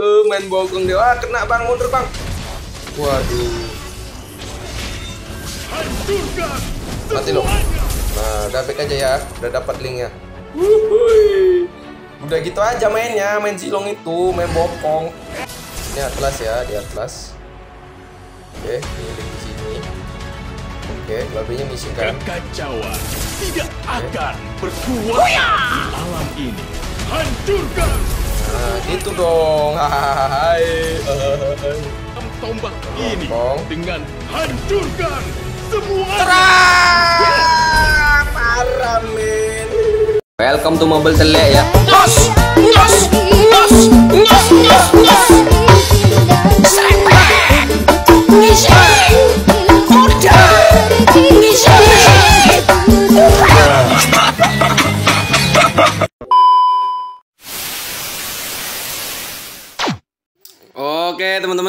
Uh, main bogong dia. Ah, kena bang, mundur bang. Waduh. Mati lo. Nah, udah back aja ya. Udah dapat linknya. Wuhui. Udah gitu aja mainnya, main silong itu, main bokong. Ini atlas ya, di atlas. Oke, ini link di sini. Oke, lobbynya misi kan. Kekacauan tidak akan berkuasa di alam ini. Hancurkan Nah, gitu dong. Hai. tombak ini dengan hancurkan semua. Terang! Parah, men. Welcome to Mobile Telek ya. Oke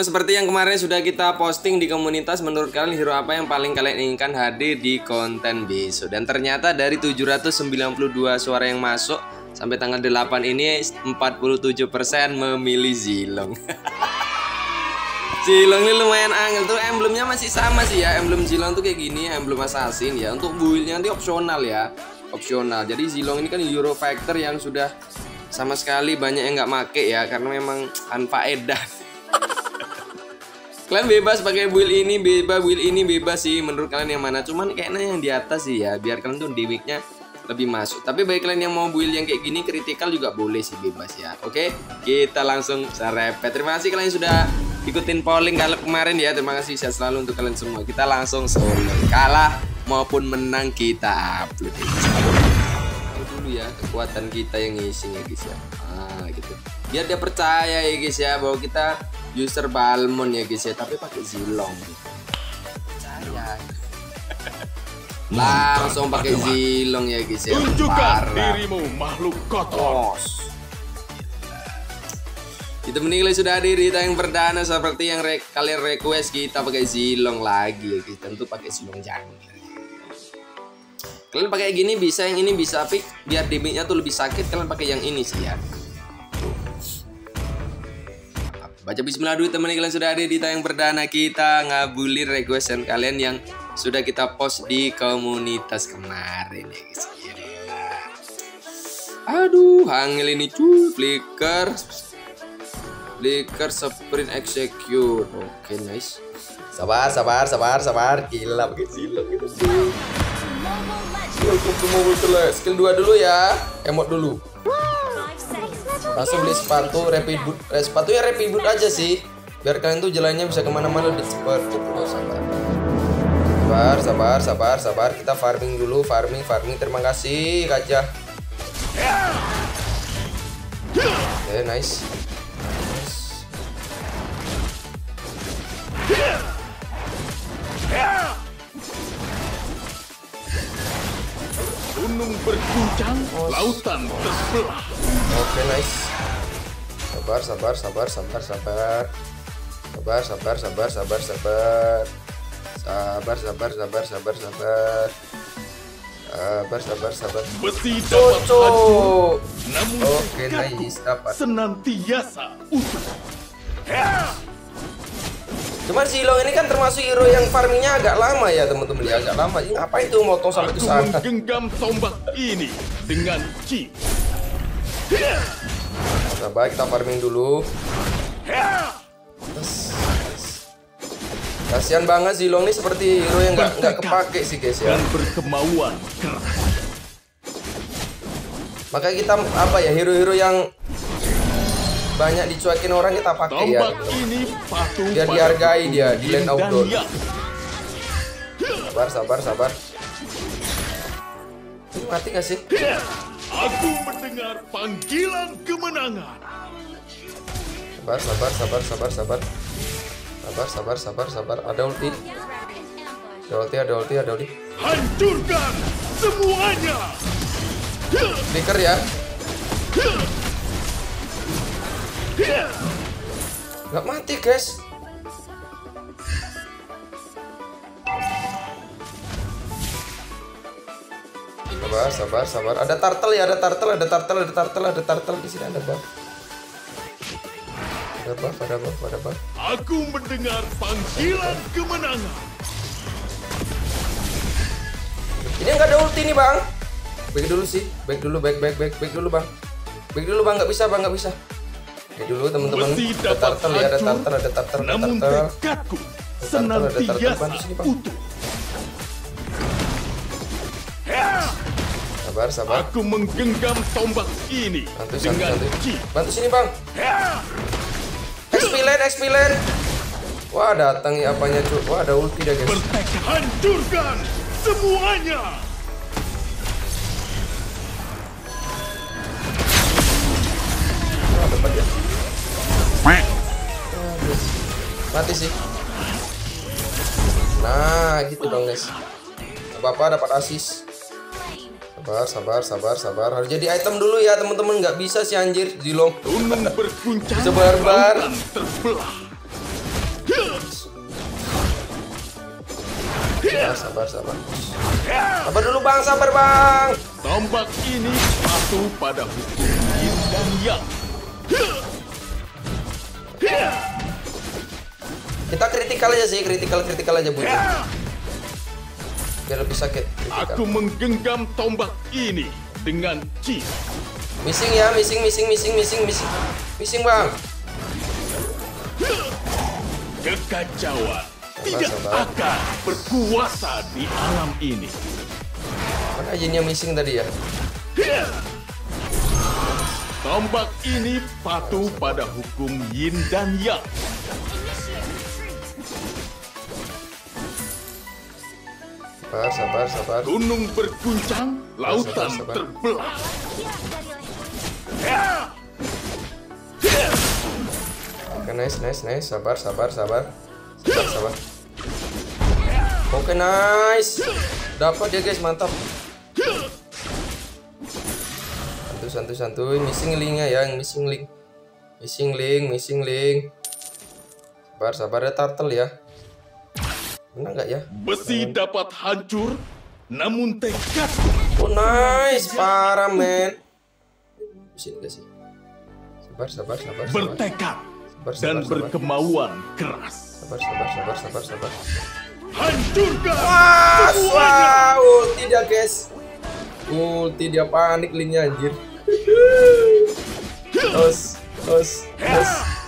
teman-teman seperti yang kemarin sudah kita posting di komunitas menurut kalian hero apa yang paling kalian inginkan hadir di konten besok? Dan ternyata dari 792 suara yang masuk sampai tanggal 8 ini 47% memilih Zilong. Zilong ini lumayan angel tuh emblemnya masih sama sih ya. Emblem Zilong tuh kayak gini emblem assassin ya. Untuk buildnya nanti opsional ya opsional. Jadi Zilong ini kan hero factor yang sudah sama sekali banyak yang nggak make ya karena memang anfaedah kalian bebas pakai build ini bebas build ini bebas sih menurut kalian yang mana. Cuman kayaknya yang di atas sih ya biar kalian tuh dimiknya lebih masuk. Tapi bagi kalian yang mau build yang kayak gini kritikal juga boleh sih bebas ya. Oke kita langsung serepet. Terima kasih kalian sudah ikutin polling kalau kemarin ya. Terima kasih sehat selalu untuk kalian semua. Kita langsung solo. Kalah maupun menang kita upload. Dulu ya kekuatan kita yang ngisi ya guys ya. Ah gitu. Biar dia percaya ya guys ya bahwa kita user Balmon ya guys ya tapi pakai Zilong percaya langsung pakai Zilong ya guys ya Tunjukkan Parah. dirimu makhluk kotor. Kita menilai sudah hadir di tayang perdana seperti yang re- kalian request kita pakai Zilong lagi ya guys. Tentu pakai Zilong jungle. Kalian pakai gini bisa, yang ini bisa, tapi biar damage-nya tuh lebih sakit kalian pakai yang ini sih ya. Baca bismillah dulu teman kalian sudah hadir di tayang perdana kita ngabulin requestan kalian yang sudah kita post di komunitas kemarin ya guys. Gila. Aduh, hangil ini cuy, flicker. Flicker sprint execute. Oke, nice. Sabar, sabar, sabar, sabar. Gila pakai silong gitu sih. Skill 2 dulu ya. Emot dulu. Langsung beli sepatu rapid boot. Eh, sepatu ya rapid boot aja sih. Biar kalian tuh jalannya bisa ke mana-mana lebih cepat gitu loh, sabar. Sabar, sabar, sabar, sabar. Kita farming dulu, farming, farming. Terima kasih, gajah. Oke, nice. Nice. Gunung berguncang, lautan terbelah. Oke, nice. Sabar, sabar, sabar, sabar, sabar. Sabar, sabar, sabar, sabar, sabar. Sabar, sabar, sabar, sabar, sabar. Sabar, sabar, sabar. Besi dapat hancur, Cocok. namun Oke, nice, dapat. senantiasa utuh. Cuman Zilong ini kan termasuk hero yang farmingnya agak lama ya teman-teman ya agak lama. Ini ngapain tuh motong sampai ke sana? menggenggam tombak ini dengan ki. Sabar, kita farming dulu. Kasihan banget Zilong ini seperti hero yang nggak nggak kepake sih guys ya. dan berkemauan. Makanya kita apa ya hero-hero yang banyak dicuekin orang kita pakai ya. Ini patuh Biar dihargai dia di lane outdoor. Sabar, sabar, sabar. Ini mati gak sih? Aku mendengar panggilan kemenangan. Sabar, sabar, sabar, sabar, sabar. Sabar, sabar, sabar, sabar. Ada ulti. Ada ulti, ada ulti, ada ulti. Hancurkan semuanya. Flicker ya. Gak mati guys. Sabar, sabar, sabar. Ada turtle ya, ada turtle, ada turtle, ada turtle, ada turtle di sini ada bang. Ada apa? Ada apa? Ada apa? Aku mendengar panggilan kemenangan. Ini nggak ada ulti nih bang. Back dulu sih. Back dulu. Back back back back dulu bang. Back dulu bang. Nggak bisa bang. Nggak bisa. Back dulu teman-teman. Ada turtle ya. Ada turtle. Ada turtle. Ada namun turtle. tekadku ada senantiasa utuh. Sabar sabar. Aku menggenggam tombak ini santuy dengan. Bantu sini bang. Ya, XP lane XP lane. Wah datang ya apanya cuy. Wah ada ulti dah guys. hancurkan semuanya. Wah dapat. Aduh. Mati sih. Nah gitu dong guys. Bapak dapat asis. Sabar sabar sabar sabar. Harus jadi item dulu ya teman-teman. Nggak bisa sih anjir Zilong. Gunung berguncang, Bisa barbar. lautan terbelah. Sabar sabar sabar. Sabar dulu bang sabar bang. Tombak ini patuh pada hukum yin dan yang. Kita kritikal aja sih kritikal kritikal aja bu. Biar lebih sakit. Kritikal. Aku menggenggam tombak ini dengan ki. Missing ya, missing, missing, missing, missing, missing, missing bang. Kekacauan tidak sabar. akan berkuasa di alam ini. Mana jinnya missing tadi ya? Tombak ini patuh pada hukum yin dan yang. Sabar, sabar, sabar. Gunung berguncang, lautan sabar. terbelah. Oke, nice, nice, nice. Sabar, sabar, sabar. Sabar, sabar. Oke, nice. Dapat dia guys, mantap. Santuy, santuy, santuy. Missing linknya ya, yang missing link. Missing link, missing link. Sabar, sabar ya turtle ya. Menang nggak ya? Besi dapat hancur, namun tekad Oh nice, parah men. Sini gak sih? Sabar, sabar, sabar, sabar. bertekad Sabar, dan sabar, sabar. berkemauan keras. Sabar, sabar, sabar, sabar, sabar. Hancurkan Wah, wah, ulti dia guys. Ulti dia panik linknya anjir. Terus, terus, terus.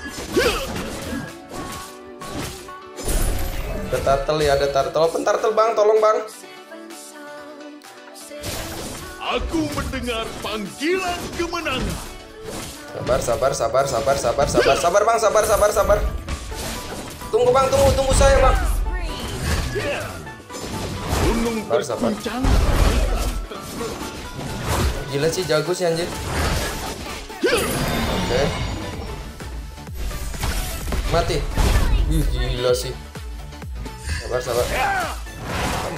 Ada turtle ya, ada turtle. Open turtle bang, tolong bang. Aku mendengar panggilan kemenangan. Sabar, sabar, sabar, sabar, sabar, sabar, sabar bang, sabar, sabar, sabar. Tunggu bang, tunggu, tunggu saya bang. Sabar, sabar. Gila sih jago sih anjir. Oke. Mati. Ih, gila sih. Sabar, sabar.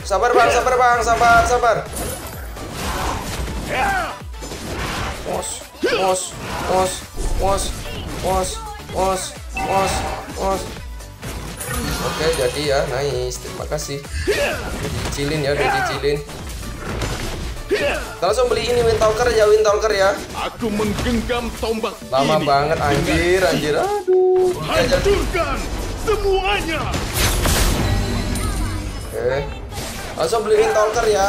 Sabar bang, sabar bang, sabar, sabar. Mos, mos, mos, mos, mos, mos, mos, mos. Oke, jadi ya, nice. Terima kasih. Udah dicilin ya, udah dicilin. Kita langsung beli ini Windtalker ya, Windtalker ya. aku menggenggam tombak Lama ini. banget anjir, anjir. Aduh. Hancurkan semuanya. Oke. Langsung beli Windtalker ya.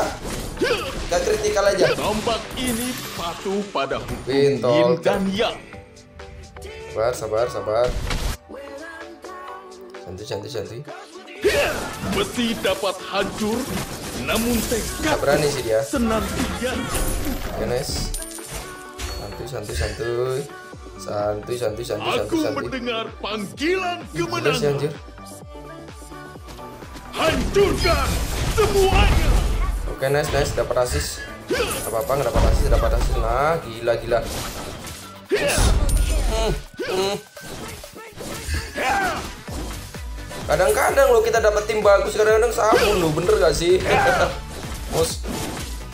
Kita kritikal aja. Tombak ini patuh pada hukum yin dan yang. Sabar, sabar, sabar. Santuy, santuy, santuy. Besi dapat hancur, namun Gak tekad berani sih dia. senantiasa Oke, nice. Santuy, santuy, santuy. Santuy, santuy, santuy, Aku santuy, santuy. mendengar panggilan kemenangan. anjir. Hancurkan semuanya. Oke, nice, nice. Dapat asis. Gak apa-apa, nggak dapat asis, dapat asis. Nah, gila, gila. Hmm, hmm. Kadang-kadang lo kita dapat tim bagus, kadang-kadang sabun lo, bener gak sih? Mus.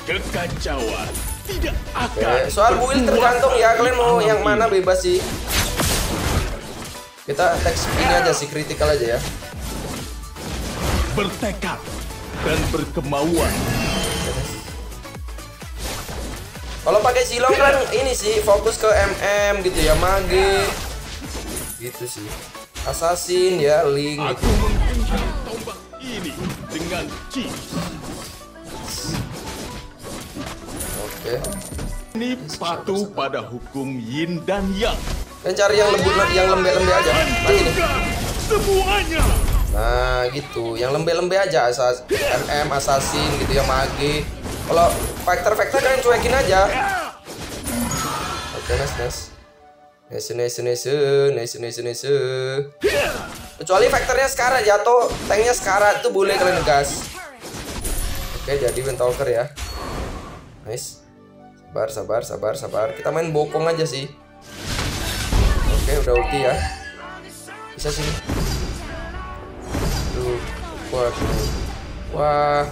Kekacauan tidak Oke, akan soal build tergantung ya, kalian mau yang mana bebas sih. Kita teks ini aja sih, kritikal aja ya. Bertekad dan berkemauan. Kalau pakai silong kan ini sih fokus ke MM gitu ya, mage. gitu sih assassin ya link Aku gitu menggunakan tombak ini dengan oke Ini patuh pada hukum yin dan yang. dan cari yang lembut yang lembek-lembek aja mati nih semuanya. Nah gitu, yang lembe-lembe aja asas MM, assassin gitu ya mage. Kalau factor-factor kalian cuekin aja. Oke, nice, nice. Nice, nice, nice, nice, nice, nice. Kecuali faktornya sekarang jatuh, tanknya sekarang itu boleh kalian gas. Oke, jadi Windtalker ya. Nice. Sabar, sabar, sabar, sabar. Kita main bokong aja sih. Oke, udah ulti ya. Bisa sini. Waduh. Wah.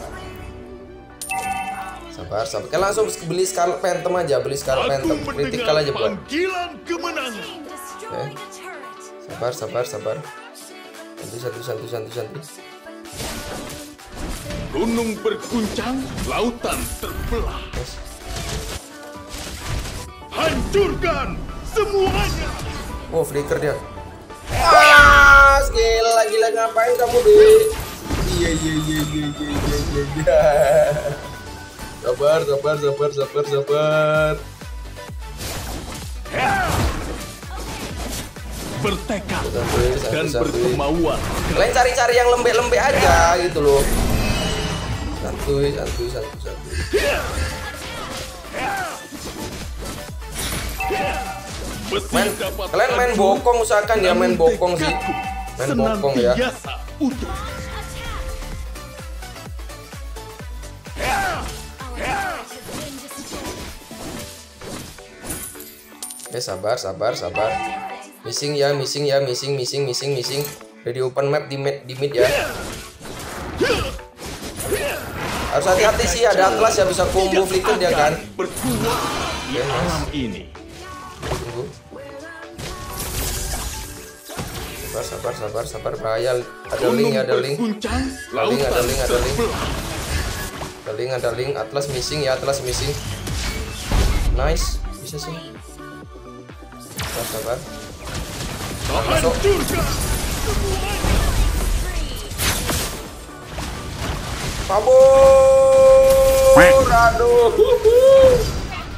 Sabar, sabar. Kalian langsung beli Scarlet Phantom aja, beli Scarlet Phantom. Critical aja buat. Oke. Sabar, sabar, sabar. Santu, santu, santu, santu, santu. Gunung berguncang, lautan terbelah. Yes. Hancurkan semuanya. Oh, flicker dia. Wah, gila, gila ngapain kamu deh? Iya, iya, iya, iya, iya, iya, iya, iya. Sabar, sabar, sabar, sabar, sabar. Bertekad dan berkemauan. Kalian cari-cari yang lembek-lembek aja gitu loh. Santuy, santuy, santuy, santuy. Main, kalian main bokong usahakan ya main bokong sih. Main bokong ya. senantiasa Oke, sabar, sabar, sabar. Missing ya, missing ya, missing, missing, missing, missing. Di open map di mid, di mid ya. Harus hati-hati sih, ada Atlas ya bisa combo flicker dia kan. Oke, alam ini. Tunggu. Sabar, sabar, sabar, sabar. Bahaya. Ada link, ada link. Ada link, ada link, ada link. Ada link, ada link. Atlas missing ya, Atlas missing. Nice, bisa sih. Sabar, sabar. Masuk. Kabur! Aduh.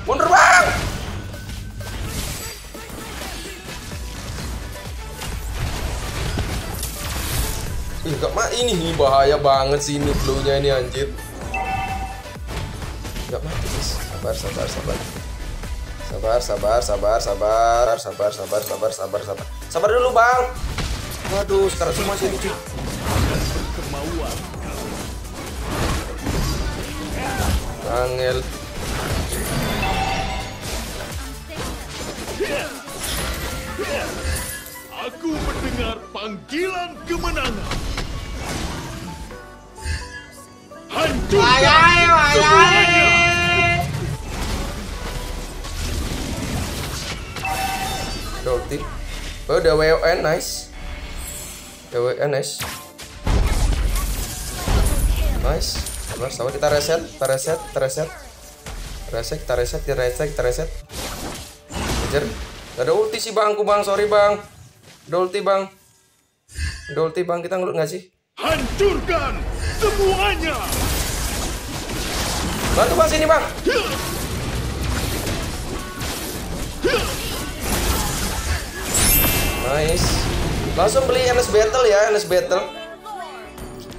Mundur bang! Ih, gak mati ini, ini bahaya banget sih ini blue-nya ini anjir. Gak mati guys. Sabar, sabar, sabar. Sabar, sabar, sabar, sabar, sabar, sabar, sabar, sabar, sabar. Sabar dulu, Bang. Waduh, sekarang semua sih. Angel. Aku mendengar panggilan kemenangan. Hancurkan semuanya. Udah ulti. Oh, udah WON, nice. Udah WON, nice. Nice. Sabar, sabar kita reset, kita reset, kita reset. Reset, kita reset, kita reset, kita reset. Kejar. Gak ada ulti sih bang, aku bang, sorry bang. Ada ulti bang. Ada ulti bang, kita ngelut nggak sih? Hancurkan semuanya. Bantu bang sini bang. Nice. Langsung beli NS Battle ya, NS Battle.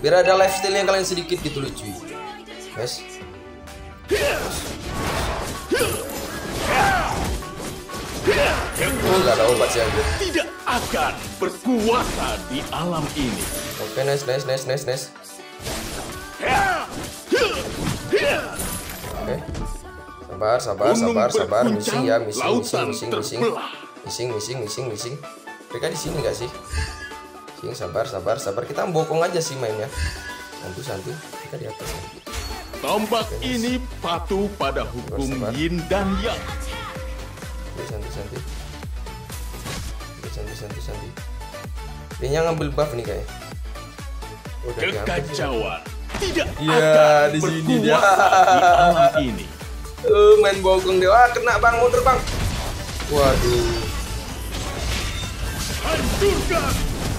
Biar ada lifestyle yang kalian sedikit gitu loh cuy. Nice. Oh, gak ada obat sih anjir. Tidak akan berkuasa di alam ini. Oke, nice, nice, nice, nice, nice. Oke. Sabar, sabar, sabar, sabar. berguncang, Missing ya, missing, missing, missing, missing. Missing, missing, missing, missing. Mereka di sini nggak sih? Missing, sabar, sabar, sabar. Kita bokong aja sih mainnya. Santu, santu. Kita di atas. Tombak ini patuh pada hukum Sabar, sabar. yin dan yang. Oke, santu, santu. Oke, santu, santu, santu. Dia ngambil buff nih kayaknya. Udah. Kekacauan tidak Iya, akan di sini dia. di alam ini. Eh, main bokong dia. Ah, kena bang, mundur bang. Waduh.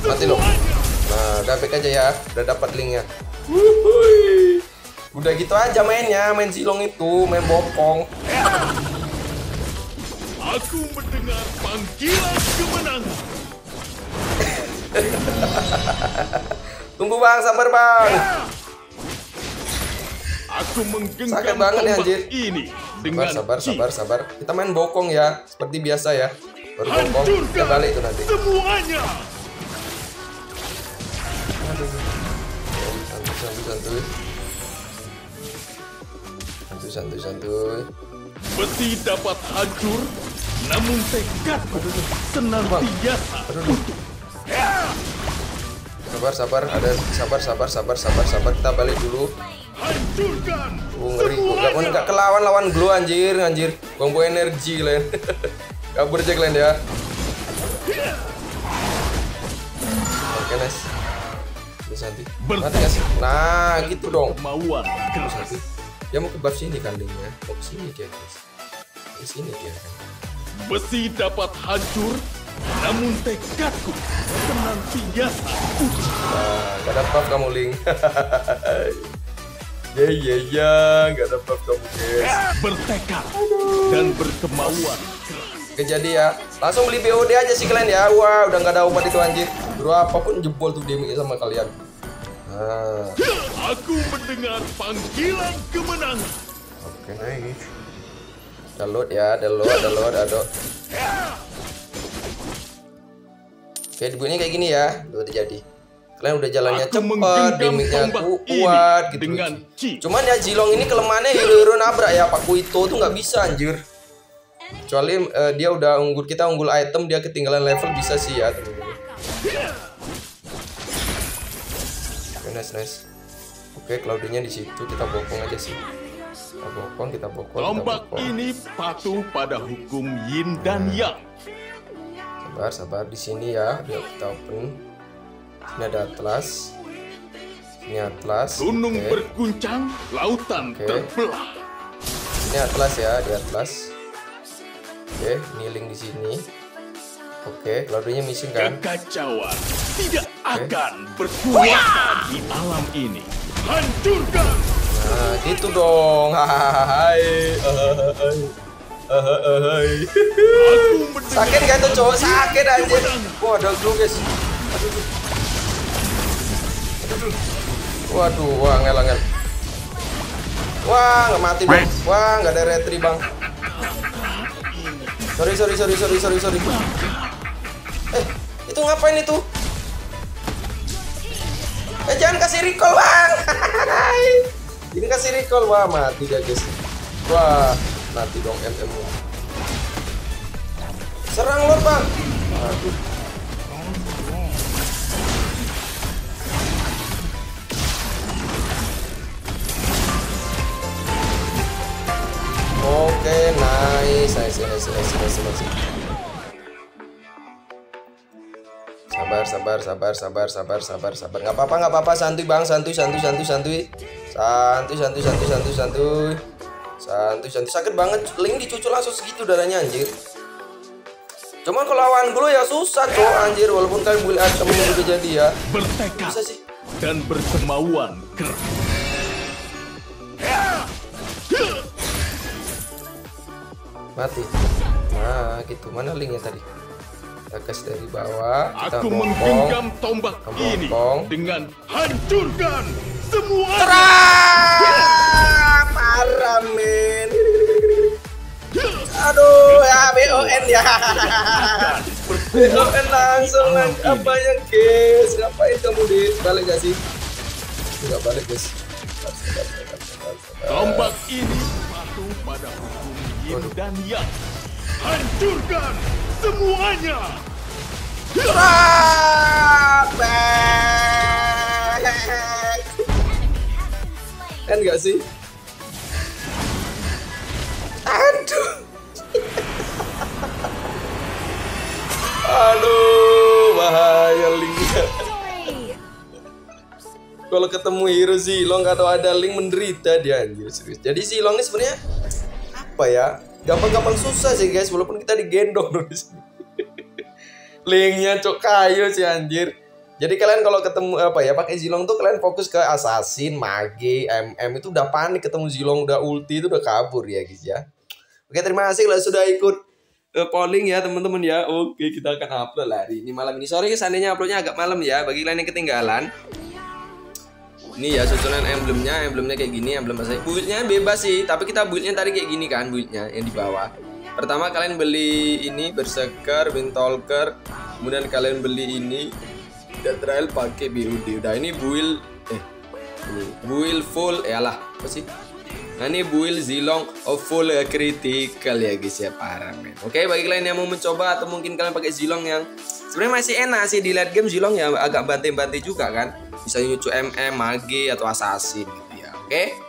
Mati lo. Nah, udah back aja ya. Udah dapat linknya. Wuhui. Udah gitu aja mainnya, main silong itu, main bokong. Aku mendengar panggilan kemenangan. Tunggu bang, sabar bang. Aku menggenggam Sakit banget ya, anjir. ini Sabar, dengan sabar, sabar, sabar. Kita main bokong ya, seperti biasa ya. Baru kita Hancurkan balik itu nanti. semuanya. Aduh. Santuy, santuy, santuy. Santuy, santuy, santuy. Besi dapat hancur, namun tekadku senantiasa Aduh. Sabar, sabar, ada sabar, sabar, sabar, sabar, sabar. Kita balik dulu. hancurkan Oh, ngeri gua gak, semuanya. gak kelawan lawan glow anjir anjir Gombo energi kalian Kabur aja kalian ya. Oke nice. Bisa nanti. Mati gak sih? Nah gitu dong. Kemauan keras. Satu. Dia mau ke bab sini kambingnya Mau ke sini dia guys. Ke sini dia kan? Besi dapat hancur, namun tekadku senantiasa utuh. Nah gak ada buff kamu Ling. Ya ya ya Gak ada buff kamu guys. Bertekad dan berkemauan Kejadi ya. Langsung beli BOD aja sih kalian ya. Wah udah nggak ada obat itu anjir. Berapapun jebol tuh damage sama kalian. Nah Aku mendengar panggilan kemenangan. Oke nice Download ya Download Download Download Oke bunyinya kayak gini ya. Tuh terjadi Kalian udah jalannya menggenggam Damage-nya kuat gitu dengan. Cuman ya Jilong ini kelemahannya hero-hero nabrak ya Pak Kuito tuh nggak bisa anjir Kecuali eh, dia udah unggul kita unggul item dia ketinggalan level bisa sih ya temen-temen. Oke, nice nice. Oke, Claudinya di situ kita bokong aja sih. Kita bokong, kita bokong, kita Tombak bokong. ini patuh pada hukum Yin dan Yang. Sabar, sabar di sini ya. Biar kita open. Sini ada atlas. Ini atlas. Gunung Oke. berguncang, lautan Oke. terbelah. Ini atlas ya, di atlas. Oke, kneeling di sini. Oke, Claudinya missing kan? Kekacauan tidak akan berkuasa di alam ini. Hancurkan! Nah, gitu dong. Hai. Sakit gak tuh cowok? Sakit anjir. Wah, ada glue guys. Aduh. aduh. Aduh. aduh. Waduh, wah ngel ngel. Wah, nggak mati bang. Wah, nggak ada retri bang. Sorry, sorry, sorry, sorry, sorry, sorry. Eh, itu ngapain itu? Eh, jangan kasih recall bang. Ini kasih recall, wah mati dia guys. Wah, mati dong MM. Serang lor bang. Aduh. Sabar, sabar, sabar, sabar, sabar, sabar, sabar. Nggak apa-apa, nggak apa-apa. Santuy bang, santuy, santuy, santuy, santuy, santuy, santuy, santuy, santuy, santuy, santuy, santuy. Sakit banget. Link dicucul langsung segitu darahnya anjir. Cuman kalau lawan gue ya susah cowok anjir walaupun kalian build item udah jadi ya. bertekad Bisa sih. dan berkemauan keras. Mati. Nah, gitu. Mana linknya tadi? Kita gas dari bawah, kita Aku menggenggam tombak ini dengan hancurkan semua. Terang! Parah, men. Aduh, ya BON ya. BON langsung lang- apa ya, guys? Ngapain kamu, Dit? Balik gak sih? Enggak balik, guys. Tombak ini patuh pada hukum Yin dan Yang. Hancurkan semuanya. Kan gak sih? Aduh. Aduh, bahaya linknya. Kalau ketemu hero Zilong atau ada link menderita dia anjir serius. Jadi Zilong ini sebenarnya apa ya? Gampang-gampang susah sih guys, walaupun kita digendong linknya cok kayu sih anjir jadi kalian kalau ketemu apa ya pakai Zilong tuh kalian fokus ke assassin, mage, MM itu udah panik ketemu Zilong udah ulti itu udah kabur ya guys ya. Oke terima kasih lah sudah ikut uh, polling ya teman-teman ya. Oke kita akan upload lah hari ini malam ini. Sorry seandainya uploadnya agak malam ya bagi kalian yang ketinggalan. Ini ya susunan emblemnya, emblemnya kayak gini, emblem saya. Buildnya bebas sih, tapi kita buildnya tadi kayak gini kan buildnya yang di bawah. Pertama kalian beli ini berseker, windtalker, kemudian kalian beli ini dan trial pakai BUD udah ini build eh ini build full ya lah apa sih nah ini build zilong of full critical ya guys ya parah men oke bagi kalian yang mau mencoba atau mungkin kalian pakai zilong yang sebenarnya masih enak sih di late game zilong ya agak bantai-bantai juga kan. Bisa nyucu MM, mage atau assassin gitu ya. Oke